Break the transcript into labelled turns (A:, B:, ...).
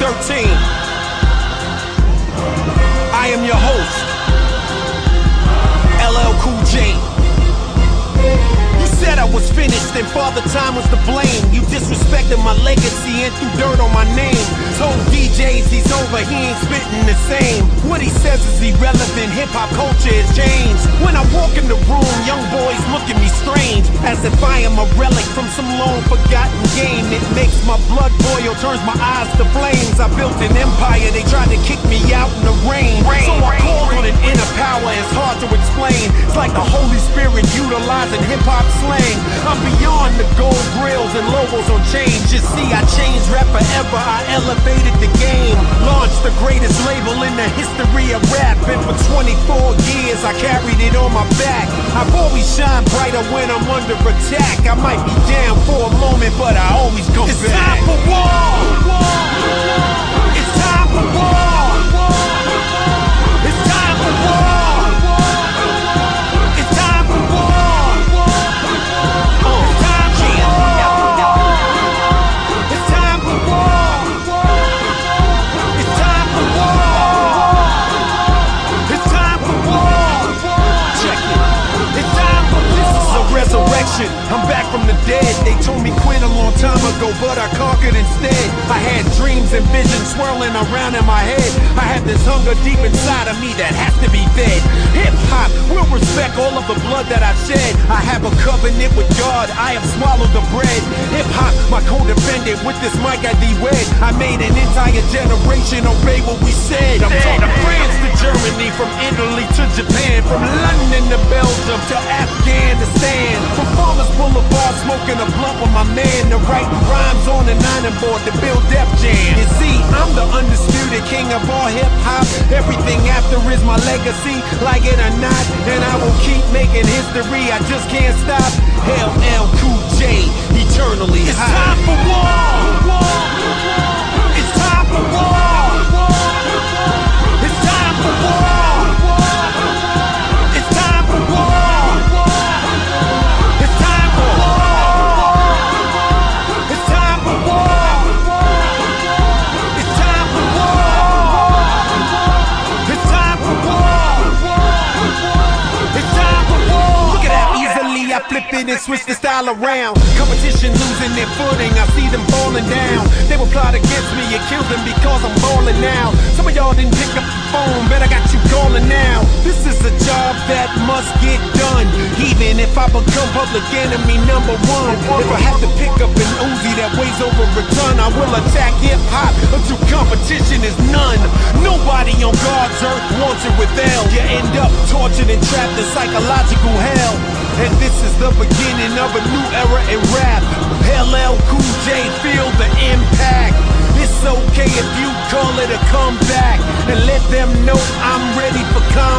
A: 13. I am your host, was finished and Father Time was to blame. You disrespected my legacy and threw dirt on my name. Told DJs he's over, he ain't spitting the same. What he says is irrelevant, hip hop culture has changed. When I walk in the room, young boys look at me strange. As if I am a relic from some long forgotten game. It makes my blood boil, turns my eyes to flames. I built an empire, they tried to kick me out in the rain. So I called on an inner power, it's hard to explain. It's like the Spirit utilizing hip hop slang. I'm beyond the gold grills and logos on chains. You see, I changed rap forever, I elevated the game. Launched the greatest label in the history of rap. And for 24 years, I carried it on my back. I've always shined brighter when I'm under attack. I might be down for a moment, but I always come
B: It's
A: back.
B: time for war.
A: Dead. They told me quit a long time ago, but I conquered instead. I had dreams and visions swirling around in my head. I had this hunger deep inside of me that has to be fed. Hip hop will respect all of the blood that I've shed. I have a covenant with God. I have swallowed the bread. Hip hop, my co-defendant. With this mic, I be wed. I made an entire generation obey what we said. I'm talking France to Germany, from Italy to Japan, from London to Belgium to Afghanistan. From Farmers Boulevard, smoking a blunt with my man, to writing rhymes on the nine board to build Def Jam. You see, I'm the undisputed king of all hip hop. Everything after is my legacy, like it or not, and I will keep making history. I just can't stop. LL Cool J, eternally
B: It's
A: high.
B: time for war.
A: Easily I flip it and switch the style around. Competition losing their footing, I see them falling down. They will plot against me, and kill them because I'm balling now. Some of y'all didn't pick up the phone, but I got you calling now. This is a job that must get done. Even if I become public enemy number one. If I have to pick up an Uzi that weighs over a ton, I will attack hip hop until competition is none. Nobody on God's earth wants it with L. You end up tortured and trapped in psychological hell. And this is the beginning of a new era in rap. LL Cool J, feel the impact. It's okay if you call it a comeback and let them know I'm ready for combat.